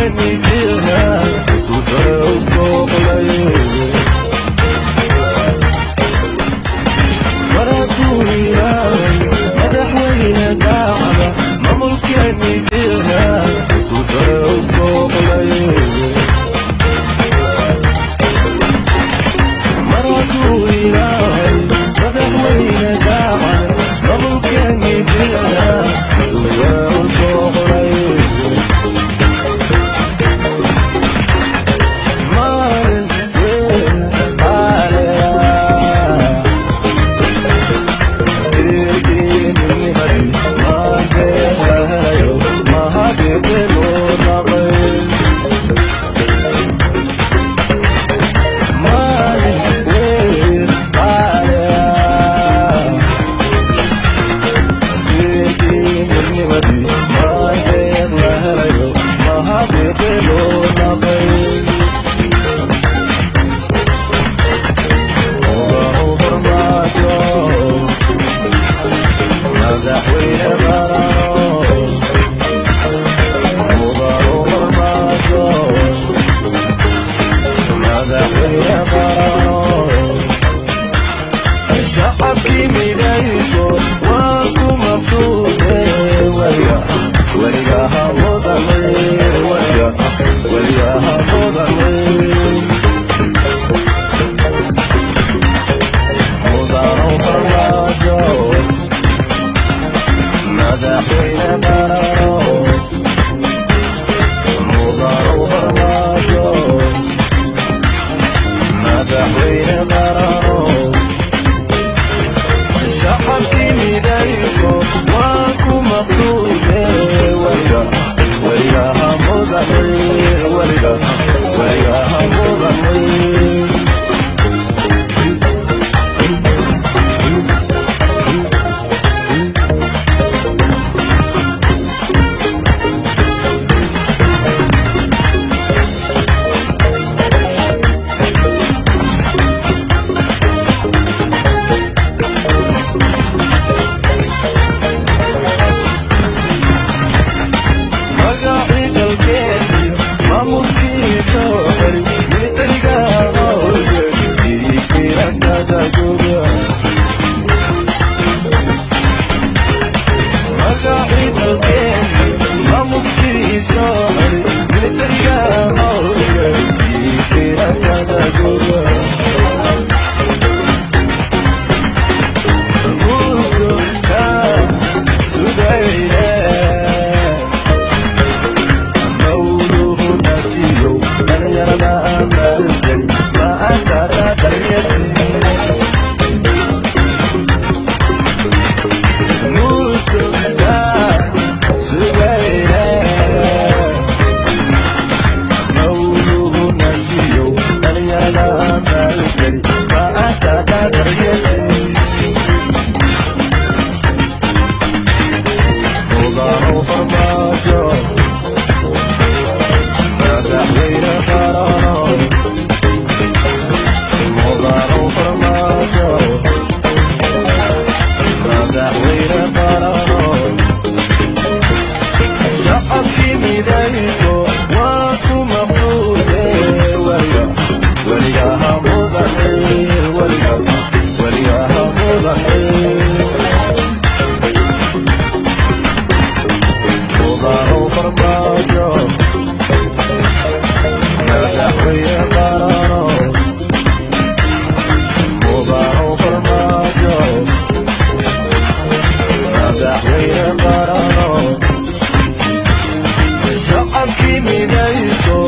with me. That way to there you.